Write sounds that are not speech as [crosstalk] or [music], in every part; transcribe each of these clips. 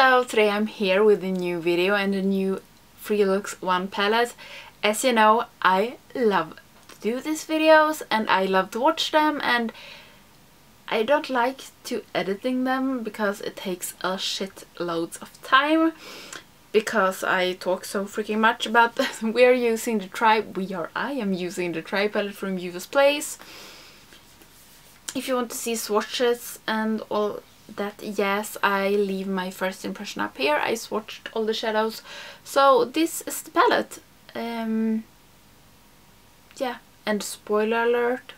hello! Today I'm here with a new video and a new Free Looks 1 palette. As you know, I love to do these videos and I love to watch them and I don't like to editing them because it takes a shit loads of time because I talk so freaking much about [laughs] this. We're using the tribe, we are, I am using the tribe palette from Juvia's Place. If you want to see swatches and all that yes I leave my first impression up here. I swatched all the shadows. So this is the palette. Um, yeah and spoiler alert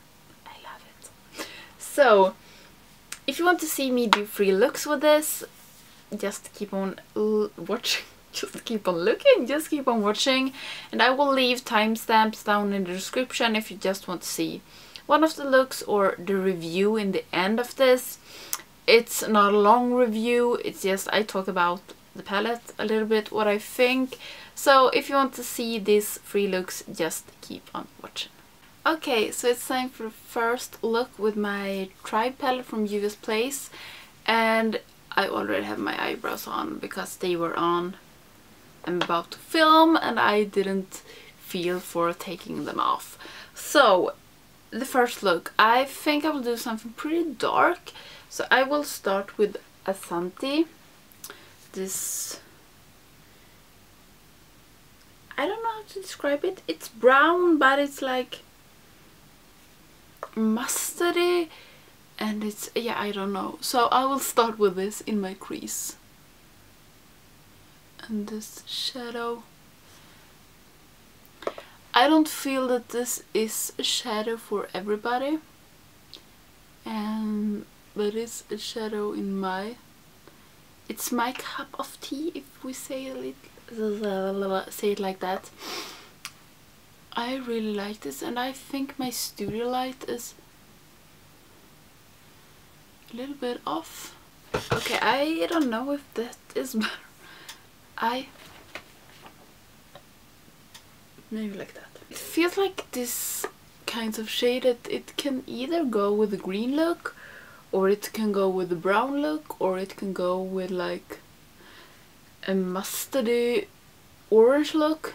I love it. So if you want to see me do free looks with this just keep on watching. [laughs] Just keep on looking just keep on watching. And I will leave timestamps down in the description if you just want to see one of the looks or the review in the end of this it's not a long review, it's just I talk about the palette a little bit, what I think. So if you want to see these free looks, just keep on watching. Okay, so it's time for the first look with my Tribe palette from Juvia's Place. And I already have my eyebrows on because they were on. I'm about to film and I didn't feel for taking them off. So, the first look. I think I will do something pretty dark so I will start with Ashanti. This... I don't know how to describe it. It's brown, but it's like mustardy and it's yeah I don't know so I will start with this in my crease and this shadow I don't feel that this is a shadow for everybody and but it's a shadow in my it's my cup of tea if we say it say it like that. I really like this and I think my studio light is a little bit off. Okay I don't know if that is better I maybe like that. It feels like this kind of shade that it can either go with the green look or it can go with the brown look or it can go with like a mustardy orange look.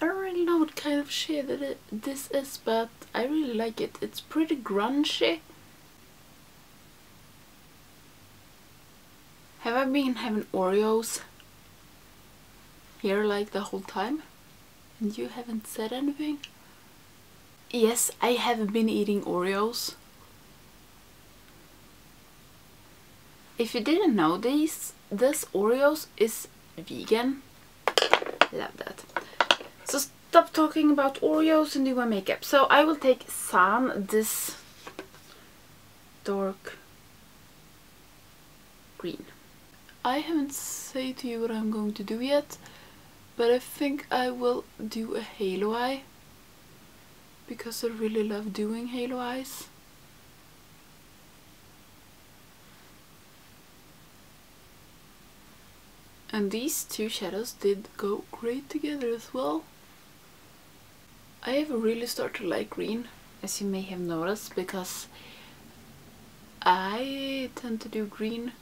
I don't really know what kind of shade this is but I really like it. It's pretty grungy. Have I been having Oreos here like the whole time? And you haven't said anything Yes, I have been eating Oreos. If you didn't know this, this Oreos is vegan. Love that. So stop talking about Oreos and do my makeup. So I will take San, this dark green. I haven't said to you what I'm going to do yet, but I think I will do a halo eye because I really love doing halo eyes. And these two shadows did go great together as well. I have really started to like green, as you may have noticed, because I tend to do green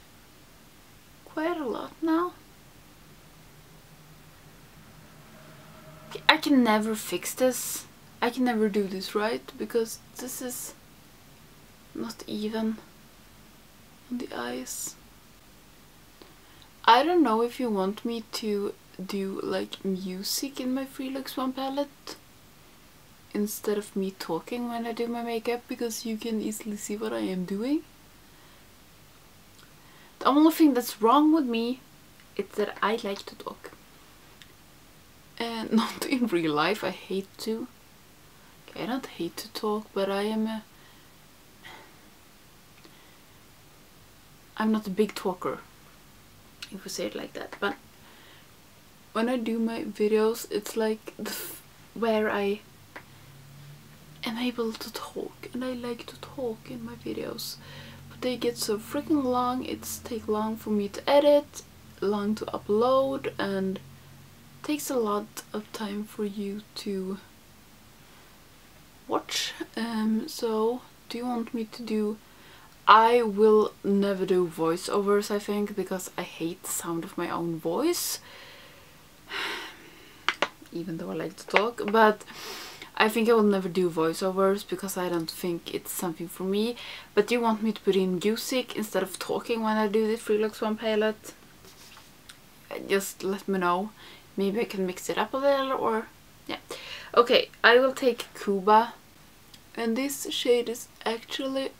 quite a lot now. I can never fix this I can never do this right because this is not even on the eyes. I don't know if you want me to do like music in my Free 1 palette instead of me talking when I do my makeup because you can easily see what I am doing. The only thing that's wrong with me is that I like to talk. And [laughs] not in real life, I hate to. I don't hate to talk, but I am a... I'm not a big talker, if we say it like that, but when I do my videos, it's like where I am able to talk, and I like to talk in my videos. But they get so freaking long, it's take long for me to edit, long to upload, and takes a lot of time for you to watch. Um, so do you want me to do I will never do voiceovers I think because I hate the sound of my own voice. [sighs] Even though I like to talk but I think I will never do voiceovers because I don't think it's something for me. But you want me to put in music instead of talking when I do the Freelux One palette just let me know. Maybe I can mix it up a little or yeah okay I will take Kuba and this shade is actually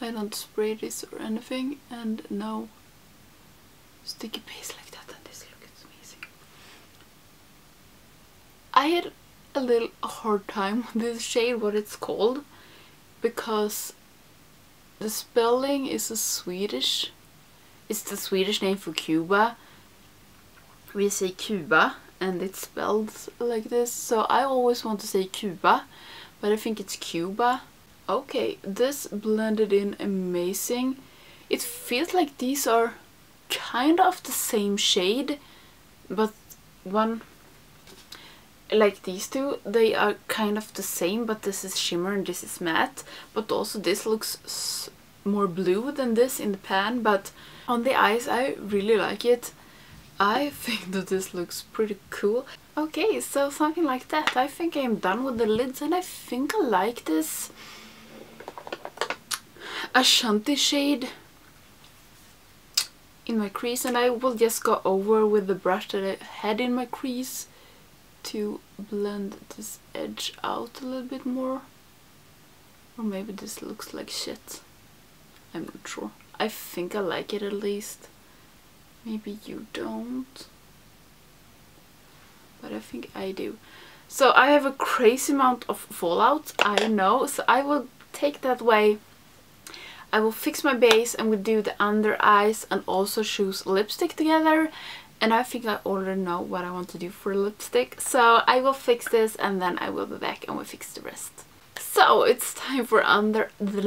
I don't spray this or anything and no sticky paste like that and this looks amazing. I had a little hard time with this shade what it's called because the spelling is a Swedish it's the Swedish name for Cuba we say Cuba and it's spelled like this so I always want to say Cuba but I think it's Cuba Okay, this blended in amazing. It feels like these are kind of the same shade, but one like these two, they are kind of the same, but this is shimmer and this is matte. But also this looks more blue than this in the pan, but on the eyes I really like it. I [laughs] think that this looks pretty cool. Okay, so something like that. I think I'm done with the lids and I think I like this Ashanti shade in my crease and I will just go over with the brush that I had in my crease to blend this edge out a little bit more or maybe this looks like shit I'm not sure I think I like it at least maybe you don't. But I think I do. So I have a crazy amount of fallout I know. So I will take that way. I will fix my base and we do the under eyes and also choose lipstick together. And I think I already know what I want to do for lipstick. So I will fix this and then I will be back and we'll fix the rest. So it's time for under the,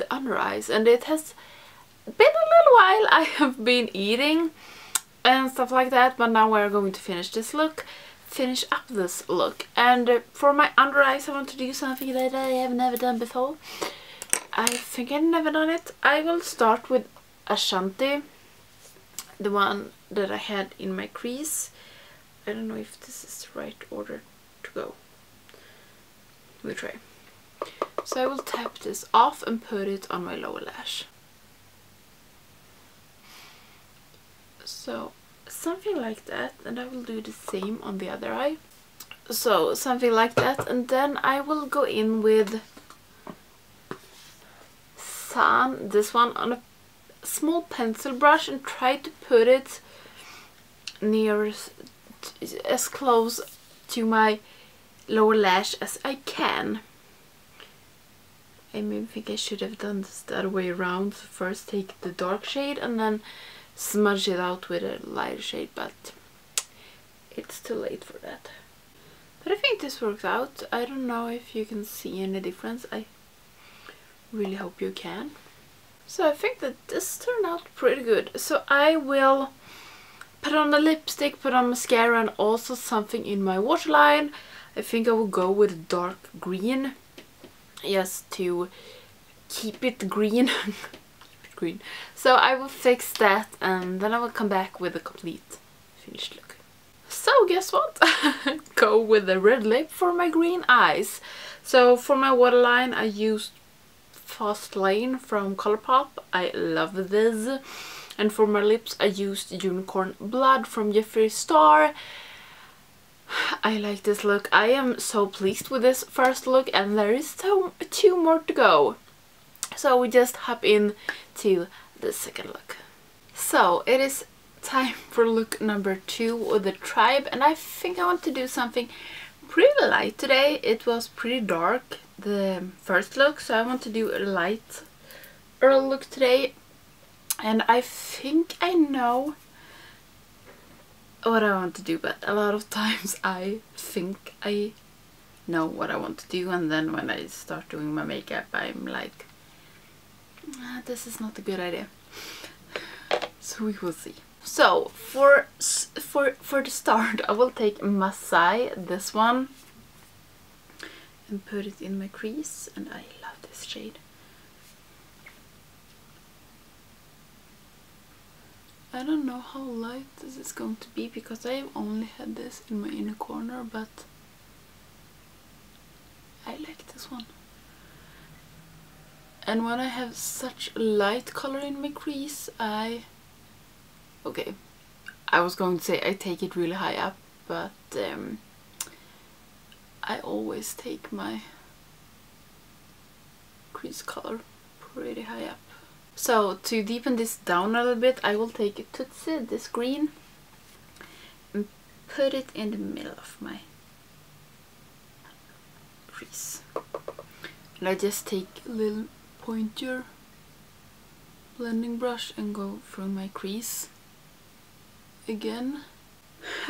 the under eyes. And it has been a little while I have been eating and stuff like that but now we're going to finish this look finish up this look and for my under eyes I want to do something that I have never done before I think I've never done it. I will start with Ashanti, the one that I had in my crease. I don't know if this is the right order to go. We try. So I will tap this off and put it on my lower lash. So something like that and I will do the same on the other eye. So something like that and then I will go in with Sun, this one, on a small pencil brush and try to put it near as close to my lower lash as I can. I maybe think I should have done this the other way around. First take the dark shade and then smudge it out with a lighter shade, but it's too late for that. But I think this works out. I don't know if you can see any difference. I really hope you can. So I think that this turned out pretty good. So I will put on the lipstick, put on mascara and also something in my waterline. I think I will go with dark green just to keep it green. [laughs] green. So I will fix that and then I will come back with a complete finished look. So guess what? [laughs] go with the red lip for my green eyes. So for my waterline I used Fast Lane from Colourpop. I love this. And for my lips I used Unicorn Blood from Jeffree Star. [sighs] I like this look. I am so pleased with this first look and there is so two more to go. So we just hop in to the second look. So it is time [laughs] for look number two with the tribe and I think I want to do something pretty light today. It was pretty dark the first look so I want to do a light earl look today and I think I know what I want to do but a lot of [laughs] times I think I know what I want to do and then when I start doing my makeup I'm like ah, this is not a good idea so we will see so for for for the start I will take Masai this one and put it in my crease and I love this shade. I don't know how light this is going to be because I have only had this in my inner corner but I like this one. And when I have such light color in my crease I... Okay, I was going to say I take it really high up but um, I always take my crease color pretty high up. So to deepen this down a little bit I will take Tutsi, this green, and put it in the middle of my crease. And I just take a little pointer blending brush and go through my crease again.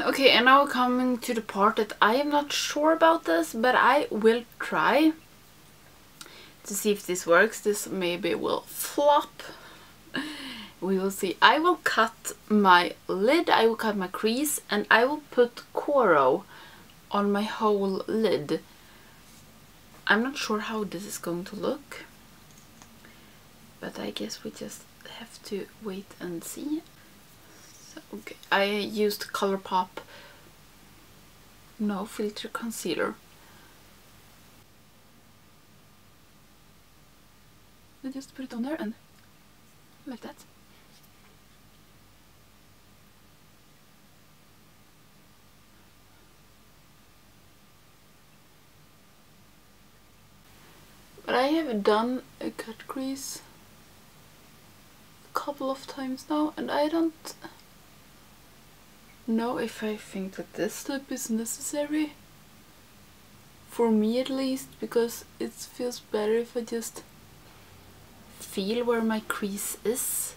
Okay, and now coming to the part that I am not sure about this, but I will try to see if this works. This maybe will flop. [laughs] We will see. I will cut my lid, I will cut my crease, and I will put Coro on my whole lid. I'm not sure how this is going to look, but I guess we just have to wait and see. So, okay, I used Colourpop No Filter Concealer. I just put it on there and like that. But I have done a cut crease couple of times now and I don't know if I think that this step is necessary. For me at least, because it feels better if I just feel where my crease is.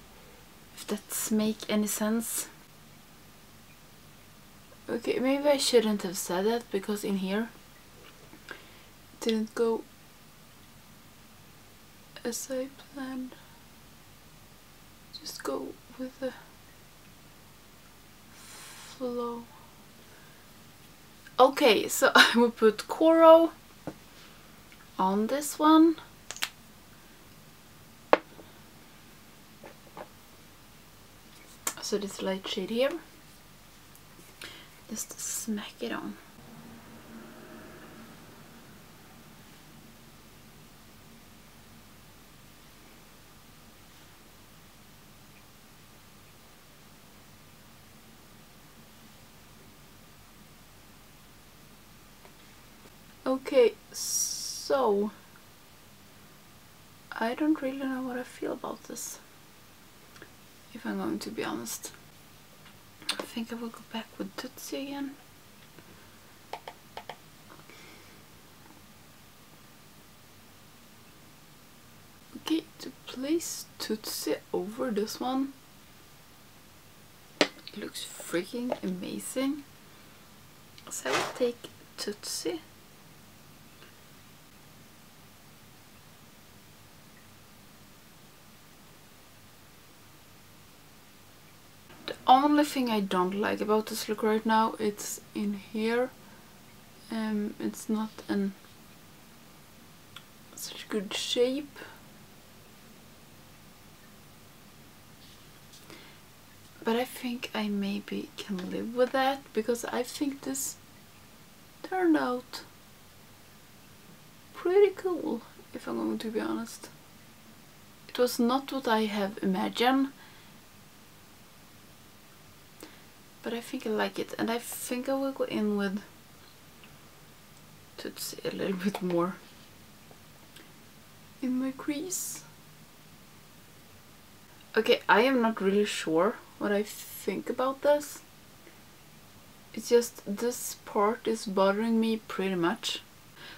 If that make any sense. Okay, maybe I shouldn't have said that because in here it didn't go as I planned. Just go with the flow. Okay, so [laughs] I will put Coro on this one. So this light shade here. Just smack it on. Okay, so I don't really know what I feel about this, if I'm going to be honest. I think I will go back with Tutsi again. Okay, to place Tutsi over this one, it looks freaking amazing. So I will take Tutsi only thing I don't like about this look right now it's in here. Um, it's not in such good shape. But I think I maybe can live with that because I think this turned out pretty cool if I'm going to be honest. It was not what I have imagined but I think I like it and I think I will go in with Tutsi a little bit more in my crease. Okay, I am not really sure what I think about this. It's just this part is bothering me pretty much.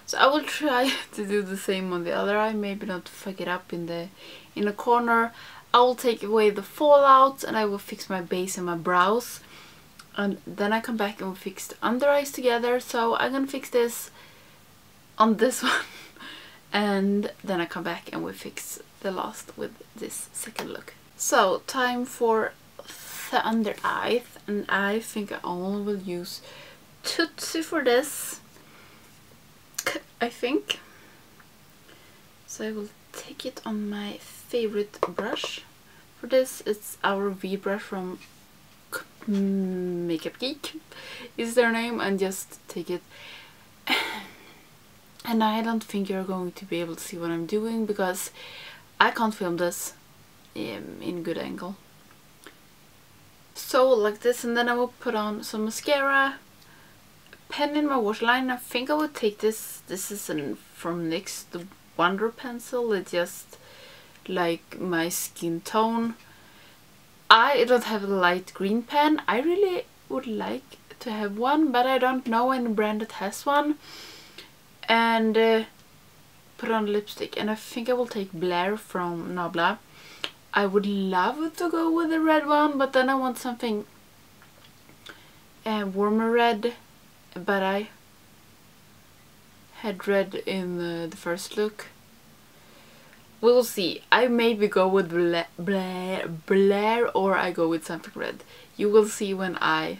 So I will [laughs] try to do the same on the other eye, maybe not fuck it up in the in the corner. I will take away the fallout and I will fix my base and my brows and then I come back and we fix the under eyes together so I'm gonna fix this on this [laughs] one and then I come back and we fix the last with this second look. So time for the under eye and I think I only will use Tutsi for this I think. So I will take it on my favorite brush. For this it's our V brush from Makeup Geek is their name and just take it [sighs] and I don't think you're going to be able to see what I'm doing because I can't film this um, in good angle. So like this and then I will put on some mascara, pen in my waterline. I think I would take this, this is an, from NYX, the Wonder Pencil. It just like my skin tone. I don't have a light green pen. I really would like to have one but I don't know any brand that has one and uh, put on lipstick and I think I will take Blair from Nabla. I would love to go with the red one but then I want something uh, warmer red but I had red in the, the first look. We'll see. I maybe go with Bla Blair, Blair or I go with something red. You will see when I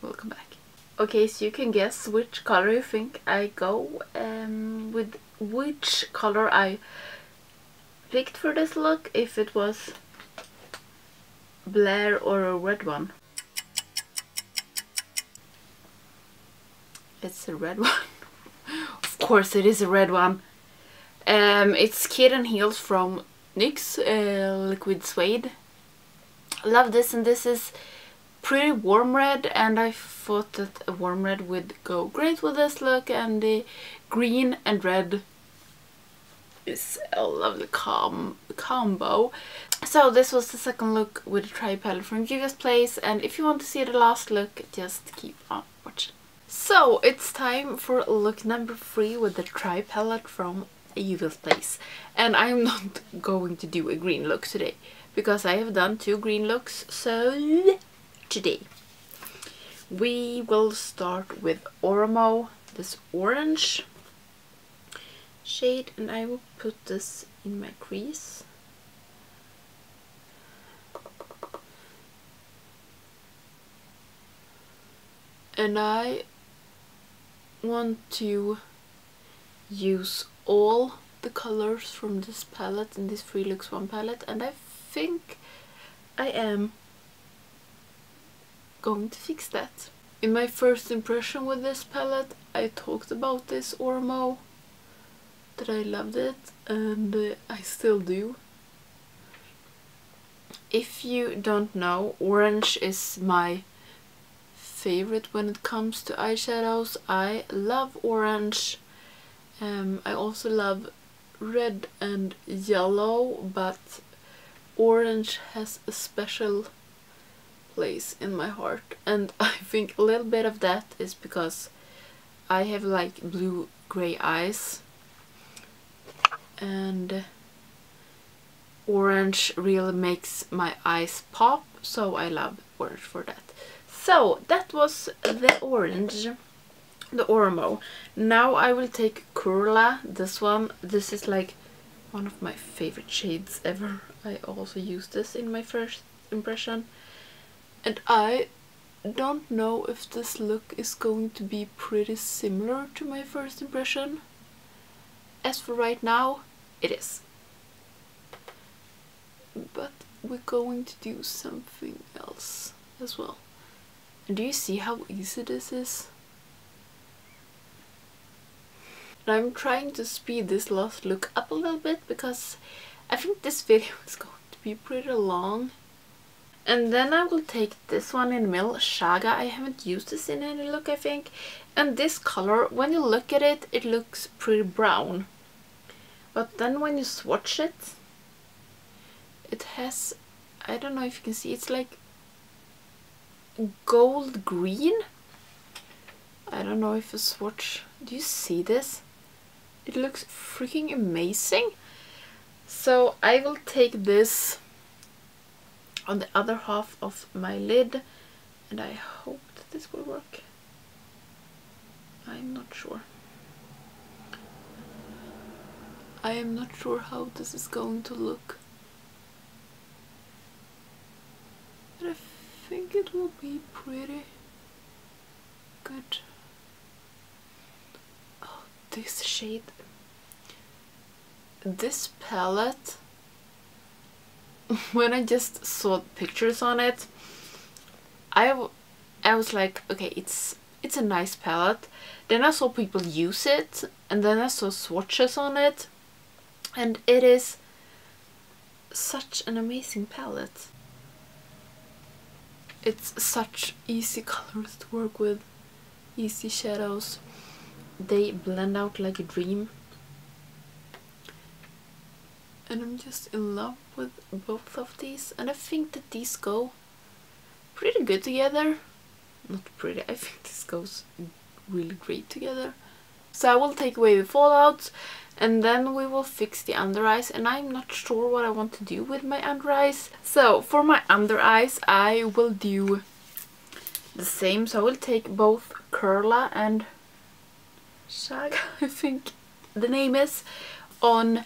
will come back. Okay, so you can guess which color you think I go um, with which color I picked for this look, if it was Blair or a red one. It's a red [laughs] one. of course it is a red one. Um, it's Kitten Heels from NYX uh, Liquid Suede. Love this and this is pretty warm red and I thought that a warm red would go great with this look and the green and red is a lovely com combo. So this was the second look with the Tribe palette from Juvia's Place and if you want to see the last look just keep on watching. So it's time for look number three with the Tribe palette from Juvia's Place and I'm [laughs] not going to do a green look today because I have done two green looks so today. We will start with Ormo, this orange shade, and I will put this in my crease. And I want to use all the colors from this palette in this Free Looks 1 palette and I think I am going to fix that. In my first impression with this palette I talked about this Ormo that I loved it and uh, I still do. If you don't know, orange is my favorite when it comes to eyeshadows. I love orange. Um, I also love red and yellow but orange has a special place in my heart. And [laughs] I think a little bit of that is because I have like blue grey eyes. And orange really makes my eyes pop so I love orange for that. So that was the orange, the Ormo. Now I will take Kurla, this one. This is like one of my favorite shades ever. I also used this in my first impression and I don't know if this look is going to be pretty similar to my first impression. As for right now, it is. But we're going to do something else as well. Do you see how easy this is? And I'm trying to speed this last look up a little bit because I think this video [laughs] is going to be pretty long and then I will take this one in Mill Shaga. I haven't used this in any look I think. And this color, when you look at it, it looks pretty brown. But then when you swatch it, it has, I don't know if you can see, it's like gold green. I don't know if you swatch, do you see this? It looks freaking amazing. So I will take this on the other half of my lid and I hope that this will work. I'm not sure. I am not sure how this is going to look. But I think it will be pretty good. This shade. This palette, [laughs] when I just saw pictures on it, I, I was like, okay, it's it's a nice palette. Then I saw people use it, and then I saw swatches on it, and it is such an amazing palette. It's such easy colors to work with, easy shadows. They blend out like a dream. And I'm just in love with both of these, and I think that these go pretty good together. Not pretty, I think this goes really great together. So I will take away the fallouts and then we will fix the under eyes and I'm not sure what I want to do with my under eyes. So for my under eyes I will do the same. So I will take both Curla and Shag, [laughs] I think the name is, on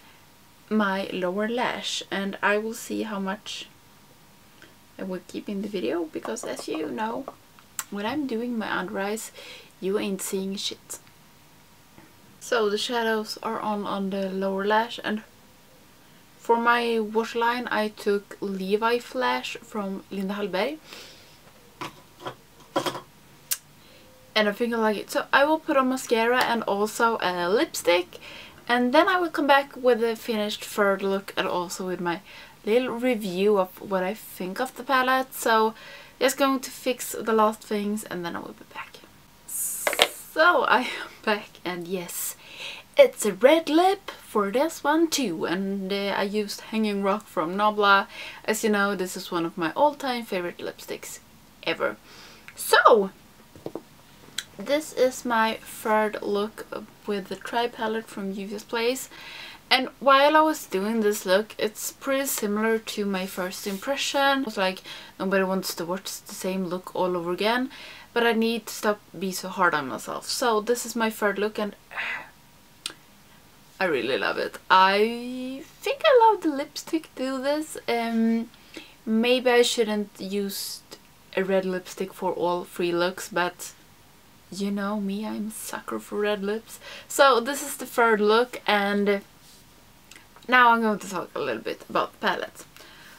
my lower lash and I will see how much I will keep in the video because as you know when I'm doing my under eyes you ain't seeing shit. So the shadows are on on the lower lash and for my wash line I took Levi Flash from Linda Hallberg. And I think I like it. So I will put on mascara and also a lipstick and then I will come back with a finished third look and also with my little review of what I think of the palette. So just going to fix the last things and then I will be back. So I am back and yes, it's a red lip for this one too and uh, I used Hanging Rock from Nabla. As you know, this is one of my all-time favorite lipsticks ever. So, this is my third look with the Tribe palette from Juvia's Place. And while I was doing this look, it's pretty similar to my first impression. It was like, nobody wants to watch the same look all over again but I need to stop being so hard on myself. So this is my third look and [sighs] I really love it. I think I love the lipstick to this. Um, maybe I shouldn't use a red lipstick for all three looks, but you know me, I'm a sucker for red lips. So this is the third look and now I'm going to talk a little bit about the palette.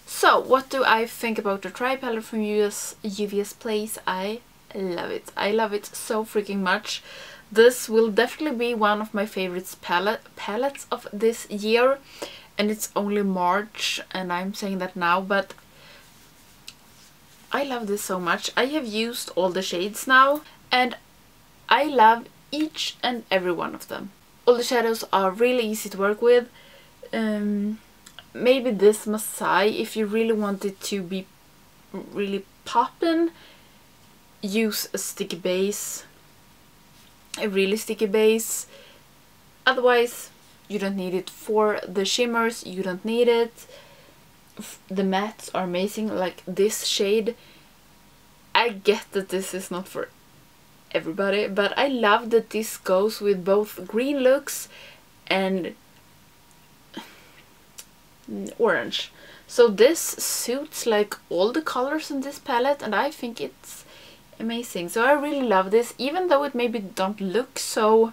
So, what do I think about the Tribe palette from US, Juvia's Place? I love it. I love it so freaking much. This will definitely be one of my favorites palette palettes of this year. And it's only March and I'm saying that now, but I love this so much. I have used all the shades now and I love each and every one of them. All the shadows are really easy to work with. Um, maybe this Masai, if you really want it to be really poppin', use a sticky base a really sticky base otherwise you don't need it for the shimmers you don't need it the mattes are amazing like this shade I get that this is not for everybody but I love that this goes with both green looks and orange so this suits like all the colors in this palette and I think it's amazing. So I really love this, even though it maybe don't look so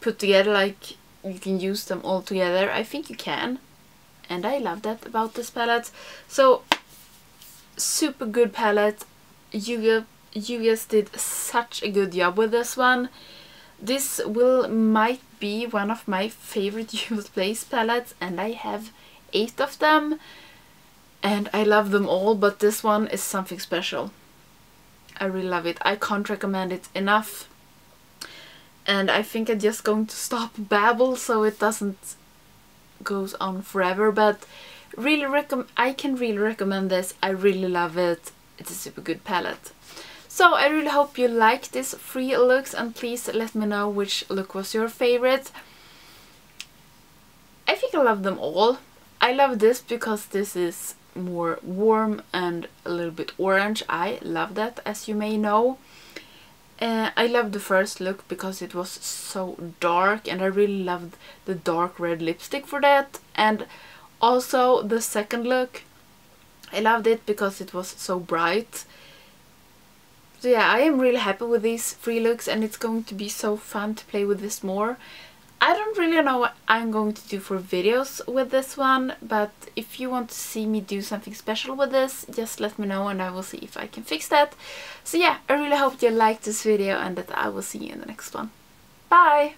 put together like you can use them all together. I think you can. And I love that about this palette. So, super good palette. You, you just did such a good job with this one. This will might be one of my favorite [laughs] US Place palettes and I have eight of them. And I love them all, but this one is something special. I really love it. I can't recommend it enough. And I think I'm just going to stop [laughs] babble so it doesn't goes on forever. But really recommend I can really recommend this. I really love it. It's a super good palette. So I really hope you like these three looks and please let me know which look was your favorite. I think I love them all. I love this because this is more warm and a little bit orange. I love that as you may know. Uh, I loved the first look because it was so dark and I really loved the dark red lipstick for that and also the second look I loved it because it was so bright So yeah, I am really happy with these free looks and it's going to be so fun to play with this more. I don't really know what I'm going to do for videos with this one, but if you want to see me do something special with this, just let me know and I will see if I can fix that. So yeah, I really hope you liked this video and that I will see you in the next one. Bye!